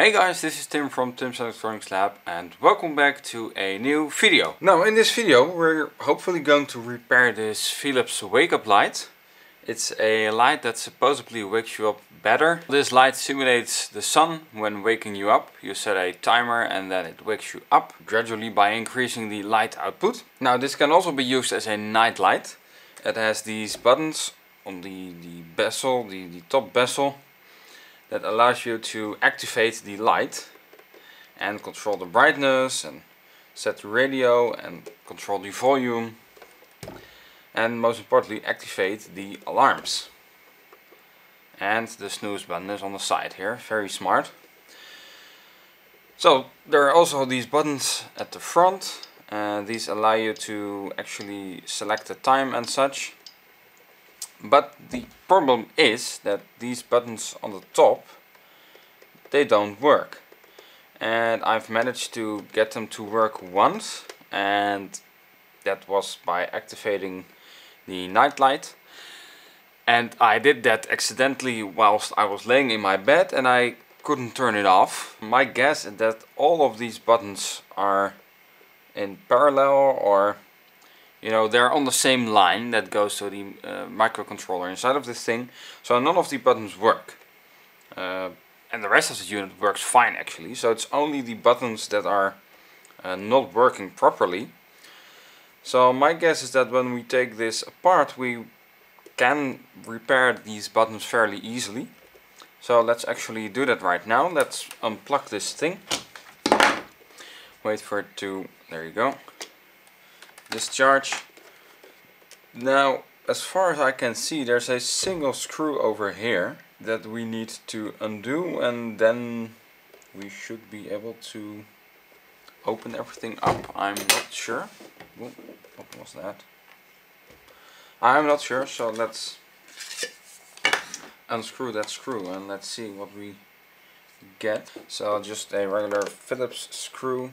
Hey guys, this is Tim from Tim's Electronics Lab and welcome back to a new video. Now in this video we're hopefully going to repair this Philips wake up light. It's a light that supposedly wakes you up better. This light simulates the sun when waking you up. You set a timer and then it wakes you up gradually by increasing the light output. Now this can also be used as a night light. It has these buttons on the, the bezel, the, the top bezel that allows you to activate the light and control the brightness and set the radio and control the volume and most importantly activate the alarms. And the snooze button is on the side here very smart. So there are also these buttons at the front uh, these allow you to actually select the time and such but the problem is that these buttons on the top, they don't work. And I've managed to get them to work once and that was by activating the night light. And I did that accidentally whilst I was laying in my bed and I couldn't turn it off. My guess is that all of these buttons are in parallel or you know they're on the same line that goes to the uh, microcontroller inside of this thing so none of the buttons work. Uh, and the rest of the unit works fine actually so it's only the buttons that are uh, not working properly. So my guess is that when we take this apart we can repair these buttons fairly easily. So let's actually do that right now. Let's unplug this thing. Wait for it to there you go discharge. Now, as far as I can see, there's a single screw over here that we need to undo and then we should be able to open everything up. I'm not sure. what was that? I'm not sure, so let's unscrew that screw and let's see what we get. So just a regular Phillips screw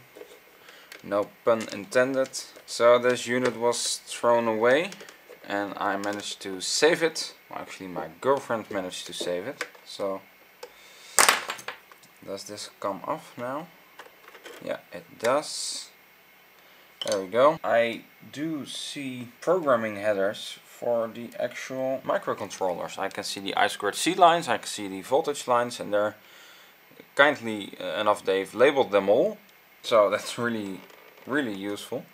no pun intended. So this unit was thrown away and I managed to save it. Well, actually my girlfriend managed to save it. So does this come off now? Yeah, it does. There we go. I do see programming headers for the actual microcontrollers. I can see the I2C lines, I can see the voltage lines and they're kindly uh, enough they've labeled them all so that's really, really useful.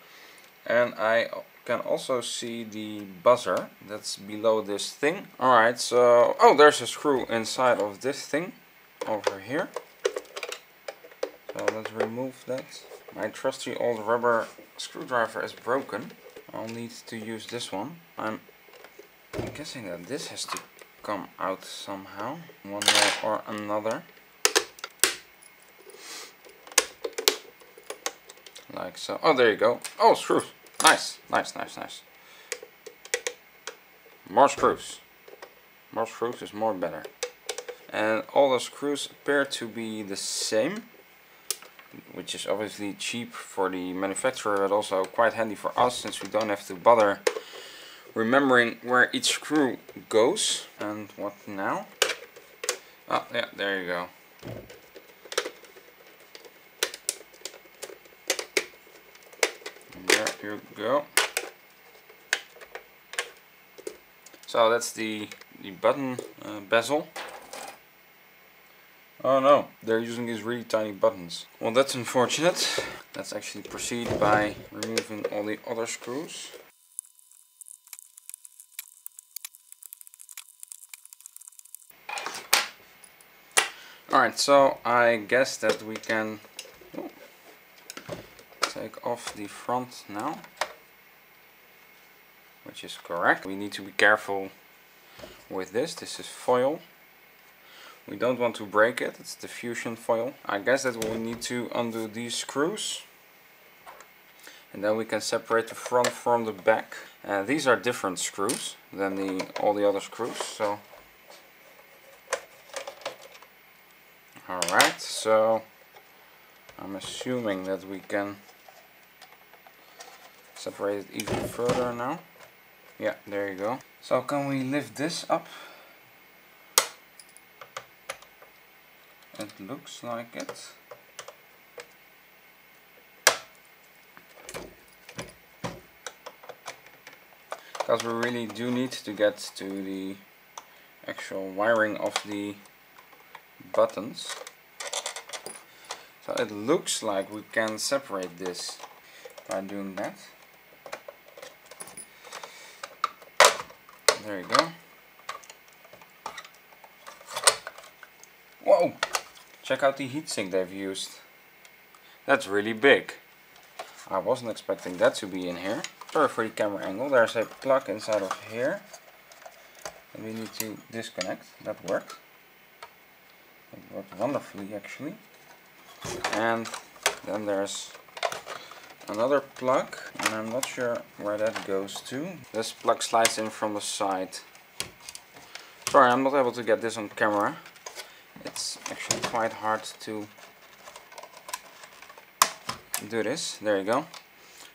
And I can also see the buzzer that's below this thing. Alright, so, oh, there's a screw inside of this thing over here. So let's remove that. My trusty old rubber screwdriver is broken. I'll need to use this one. I'm guessing that this has to come out somehow, one way or another. Like so. Oh, there you go. Oh, screws. Nice, nice, nice, nice. More screws. More screws is more better. And all the screws appear to be the same. Which is obviously cheap for the manufacturer, but also quite handy for us since we don't have to bother remembering where each screw goes. And what now? Oh, yeah, there you go. Here we go. So that's the, the button uh, bezel. Oh no, they're using these really tiny buttons. Well that's unfortunate. Let's actually proceed by removing all the other screws. Alright, so I guess that we can take off the front now which is correct. We need to be careful with this. This is foil. We don't want to break it. It's the fusion foil. I guess that we need to undo these screws. And then we can separate the front from the back. Uh, these are different screws than the all the other screws so. Alright so I'm assuming that we can separate it even further now. Yeah, there you go. So can we lift this up? it looks like it. Because we really do need to get to the actual wiring of the buttons. So it looks like we can separate this by doing that. There you go. Whoa! Check out the heatsink they've used. That's really big. I wasn't expecting that to be in here. Sorry for the camera angle. There's a plug inside of here. And we need to disconnect. That worked. It worked wonderfully actually. And then there's another plug and I'm not sure where that goes to. This plug slides in from the side. Sorry, I'm not able to get this on camera. It's actually quite hard to do this. There you go.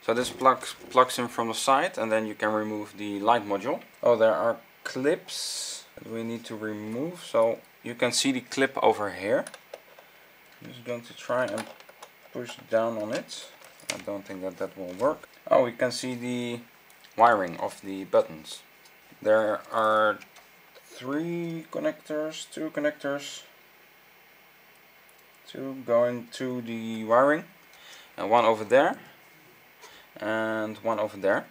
So this plug plugs in from the side and then you can remove the light module. Oh, there are clips that we need to remove. So you can see the clip over here. I'm just going to try and push down on it. I don't think that that will work. Oh, we can see the wiring of the buttons. There are three connectors, two connectors, two going to the wiring, and one over there, and one over there.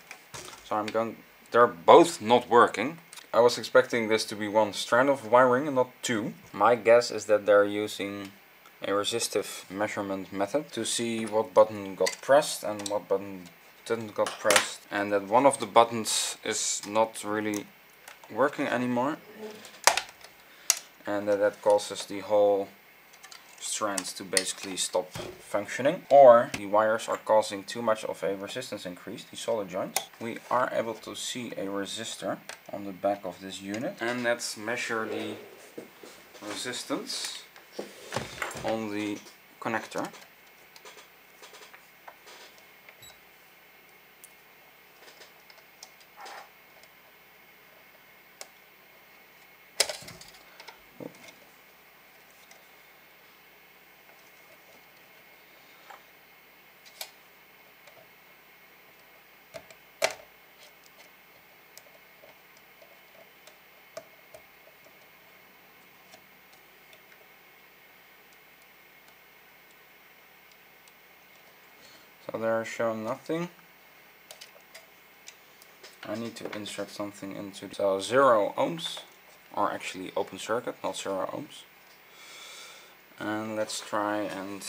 So I'm going, they're both not working. I was expecting this to be one strand of wiring and not two. My guess is that they're using a resistive measurement method to see what button got pressed and what button didn't got pressed and that one of the buttons is not really working anymore and that, that causes the whole strands to basically stop functioning or the wires are causing too much of a resistance increase, the solder joints. We are able to see a resistor on the back of this unit and let's measure the resistance on the connector. So there shown nothing. I need to insert something into so zero ohms or actually open circuit not zero ohms. And let's try and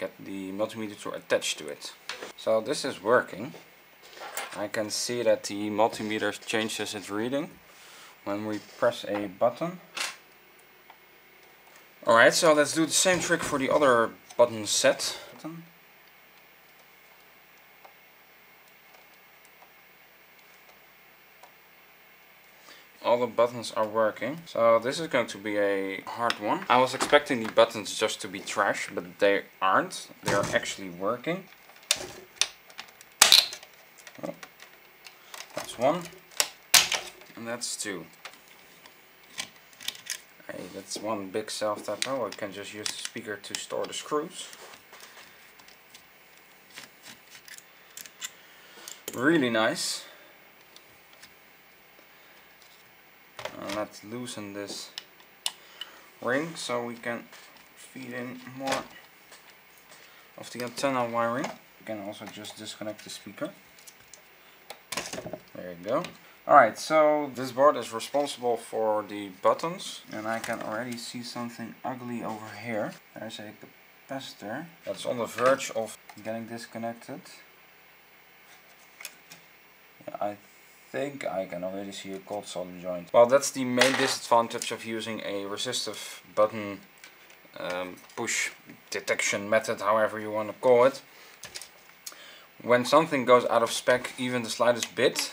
get the multimeter to attach to it. So this is working. I can see that the multimeter changes its reading when we press a button. Alright so let's do the same trick for the other button set all the buttons are working. So this is going to be a hard one. I was expecting the buttons just to be trash, but they aren't. They are actually working. Oh, that's one. And that's two. Hey, that's one big self-tap. Oh, I can just use the speaker to store the screws. Really nice. Let's loosen this ring so we can feed in more of the antenna wiring. You can also just disconnect the speaker. There you go. Alright, so this board is responsible for the buttons and I can already see something ugly over here. There's a capacitor that's on the verge of getting disconnected. Yeah, I think I can already see a cold solder joint. Well, that's the main disadvantage of using a resistive button um, push detection method, however you want to call it. When something goes out of spec, even the slightest bit,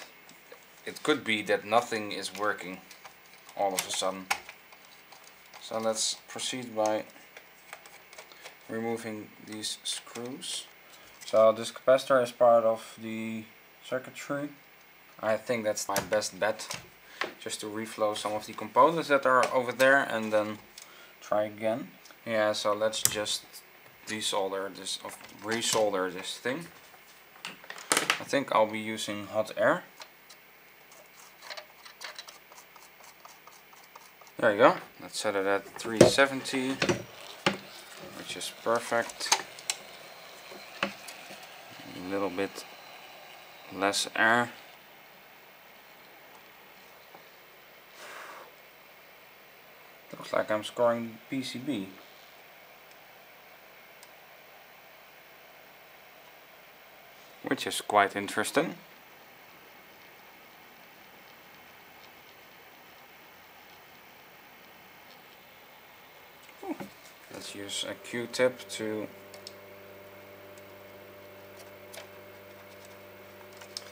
it could be that nothing is working all of a sudden. So let's proceed by removing these screws. So this capacitor is part of the circuitry I think that's my best bet just to reflow some of the components that are over there and then try again. Yeah, so let's just desolder this, or resolder this thing. I think I'll be using hot air. There you go. Let's set it at 370, which is perfect. A little bit less air. Looks like I'm scoring PCB. Which is quite interesting. Let's use a Q-tip to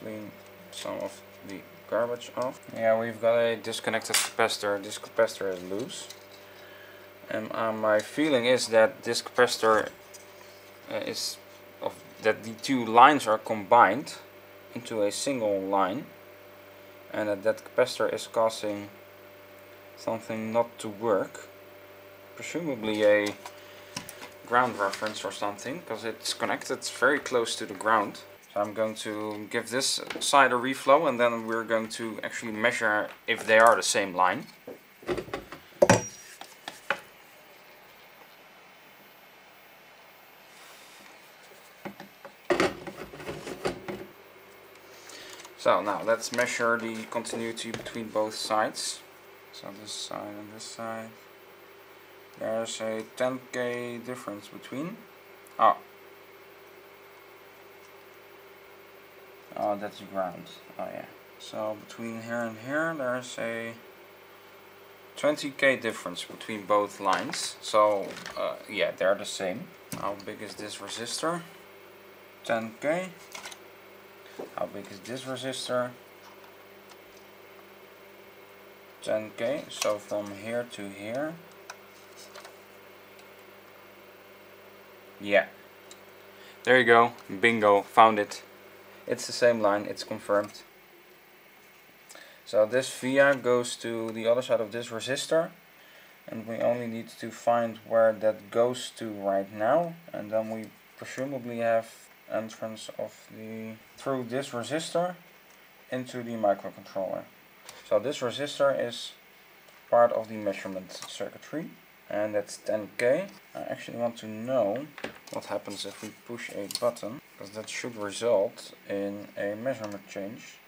clean some of the garbage off. Yeah, we've got a disconnected capacitor. This capacitor is loose. And uh, my feeling is that this capacitor uh, is of that the two lines are combined into a single line and that that capacitor is causing something not to work presumably a ground reference or something because it's connected very close to the ground so I'm going to give this side a reflow and then we're going to actually measure if they are the same line. So now let's measure the continuity between both sides. So this side and this side. There's a 10k difference between. Oh, Oh, that's ground. Oh yeah. So between here and here there's a 20k difference between both lines. So uh, yeah, they're the same. How big is this resistor? 10k. How big is this resistor? 10k. So from here to here. Yeah. There you go. Bingo. Found it. It's the same line, it's confirmed. So this via goes to the other side of this resistor and we only need to find where that goes to right now and then we presumably have entrance of the through this resistor into the microcontroller. So this resistor is part of the measurement circuitry and that's 10k. I actually want to know what happens if we push a button because that should result in a measurement change.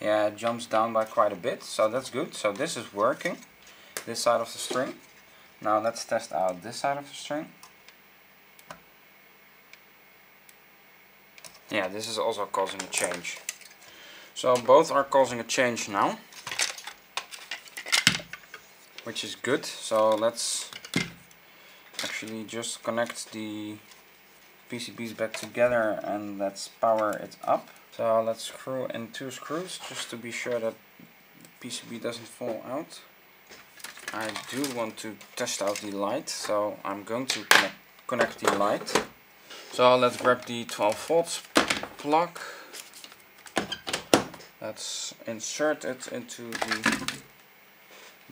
Yeah, it jumps down by quite a bit, so that's good. So this is working, this side of the string. Now let's test out this side of the string. Yeah, this is also causing a change. So both are causing a change now, which is good. So let's actually just connect the PCBs back together and let's power it up. So let's screw in two screws just to be sure that the PCB doesn't fall out. I do want to test out the light, so I'm going to connect, the light. So let's grab the 12 volts plug Let's insert it into the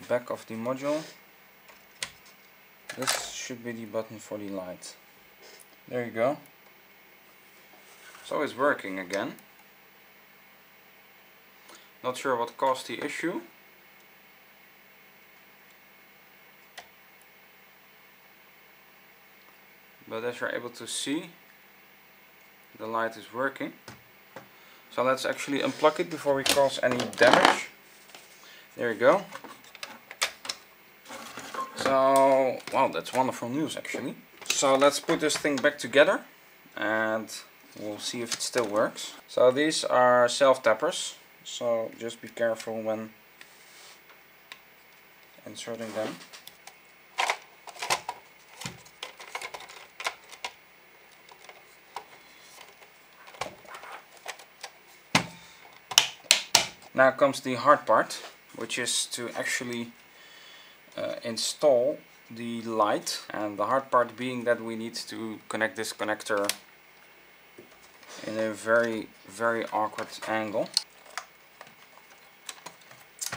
back of the module. This should be the button for the light. There you go. So it's working again. Not sure what caused the issue. But as you're able to see, the light is working. So let's actually unplug it before we cause any damage. There we go. So, wow, that's wonderful news actually. So let's put this thing back together and we'll see if it still works. So these are self-tappers, so just be careful when inserting them. Now comes the hard part, which is to actually uh, install the light and the hard part being that we need to connect this connector in a very very awkward angle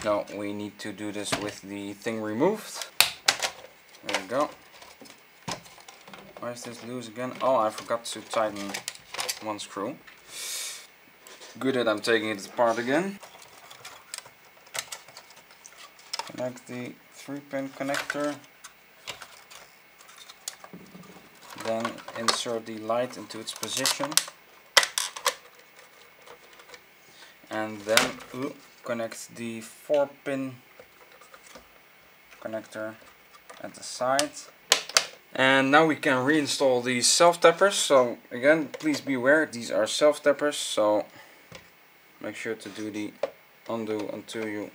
Now we need to do this with the thing removed. There we go. Why is this loose again? Oh, I forgot to tighten one screw. Good that I'm taking it apart again. Connect the 3 pin connector. Then insert the light into its position. And then ooh, connect the 4 pin connector at the side. And now we can reinstall these self-tappers. So again, please be aware, these are self-tappers. So make sure to do the undo until you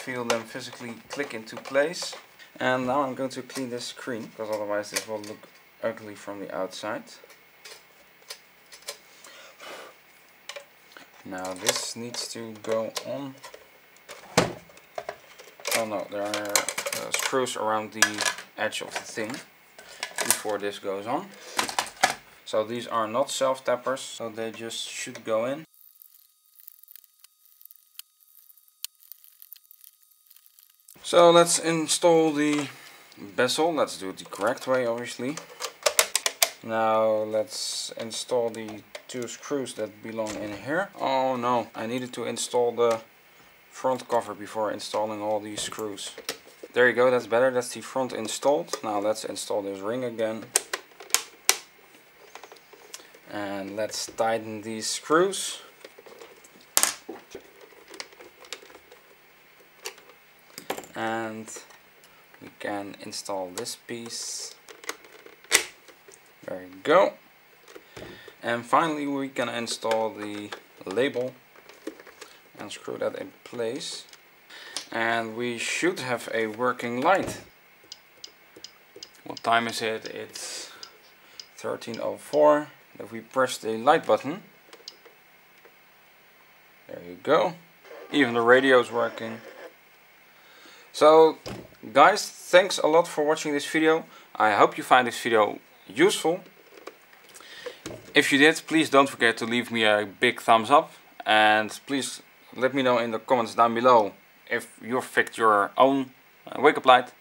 feel them physically click into place. And now I'm going to clean this screen, because otherwise this will look ugly from the outside. Now this needs to go on. Oh no, there are uh, screws around the edge of the thing before this goes on. So these are not self-tappers, so they just should go in. So let's install the bezel. Let's do it the correct way, obviously. Now let's install the two screws that belong in here. Oh no, I needed to install the front cover before installing all these screws. There you go, that's better. That's the front installed. Now let's install this ring again. And let's tighten these screws. And we can install this piece. There you go. And finally we can install the label and screw that in place. And we should have a working light. What time is it? It's 1304 if we press the light button there you go. Even the radio is working so guys, thanks a lot for watching this video. I hope you find this video useful. If you did, please don't forget to leave me a big thumbs up. And please let me know in the comments down below if you've fixed your own uh, wake up light.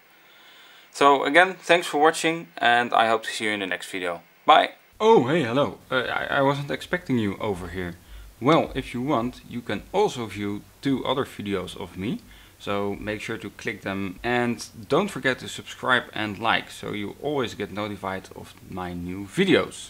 So again, thanks for watching and I hope to see you in the next video. Bye! Oh, hey, hello. Uh, I, I wasn't expecting you over here. Well, if you want, you can also view two other videos of me. So make sure to click them and don't forget to subscribe and like so you always get notified of my new videos.